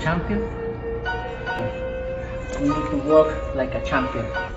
champion. You need to work like a champion.